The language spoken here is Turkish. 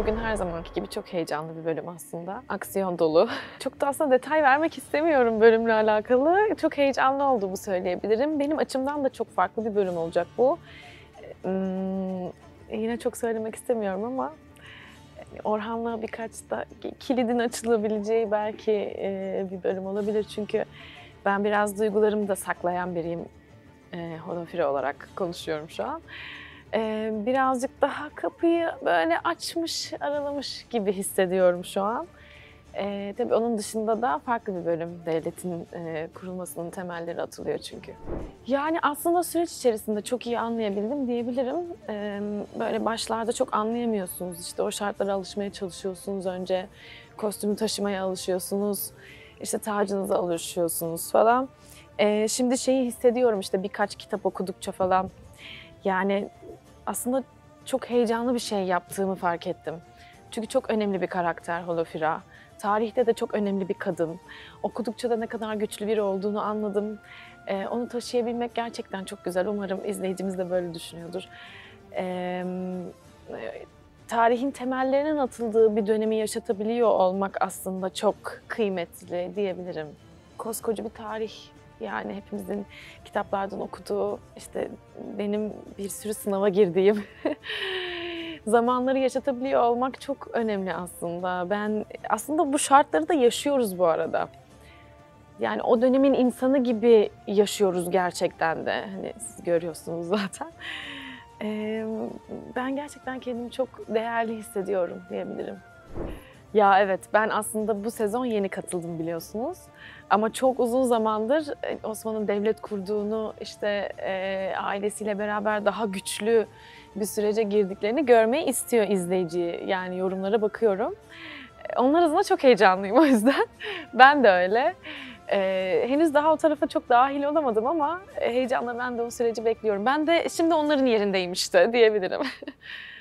Bugün her zamanki gibi çok heyecanlı bir bölüm aslında. Aksiyon dolu. Çok da aslında detay vermek istemiyorum bölümle alakalı. Çok heyecanlı olduğumu söyleyebilirim. Benim açımdan da çok farklı bir bölüm olacak bu. Hmm, yine çok söylemek istemiyorum ama Orhan'la birkaç da kilidin açılabileceği belki e, bir bölüm olabilir. Çünkü ben biraz duygularımı da saklayan biriyim. E, holofire olarak konuşuyorum şu an. E, birazcık daha kapıyı böyle açmış, aralamış gibi hissediyorum şu an. E, tabii onun dışında da farklı bir bölüm. Devletin e, kurulmasının temelleri atılıyor çünkü. Yani aslında süreç içerisinde çok iyi anlayabildim diyebilirim. E, böyle başlarda çok anlayamıyorsunuz. İşte o şartlara alışmaya çalışıyorsunuz önce. Kostümü taşımaya alışıyorsunuz. İşte tacınıza alışıyorsunuz falan. E, şimdi şeyi hissediyorum işte birkaç kitap okudukça falan. Yani aslında çok heyecanlı bir şey yaptığımı fark ettim. Çünkü çok önemli bir karakter Holofira. Tarihte de çok önemli bir kadın. Okudukça da ne kadar güçlü biri olduğunu anladım. Ee, onu taşıyabilmek gerçekten çok güzel. Umarım izleyicimiz de böyle düşünüyordur. Ee, tarihin temellerinin atıldığı bir dönemi yaşatabiliyor olmak aslında çok kıymetli diyebilirim. Koskoca bir tarih yani hepimizin kitaplardan okuduğu, işte benim bir sürü sınava girdiğim zamanları yaşatabiliyor olmak çok önemli aslında. Ben aslında bu şartları da yaşıyoruz bu arada. Yani o dönemin insanı gibi yaşıyoruz gerçekten de. Hani siz görüyorsunuz zaten. Ee, ben gerçekten kendimi çok değerli hissediyorum diyebilirim. Ya evet ben aslında bu sezon yeni katıldım biliyorsunuz. Ama çok uzun zamandır Osman'ın devlet kurduğunu işte e, ailesiyle beraber daha güçlü bir sürece girdiklerini görmeyi istiyor izleyici. Yani yorumlara bakıyorum. Onlar adına çok heyecanlıyım o yüzden. ben de öyle. Ee, henüz daha o tarafa çok dahil olamadım ama heyecanla ben de o süreci bekliyorum. Ben de şimdi onların yerindeyim işte diyebilirim.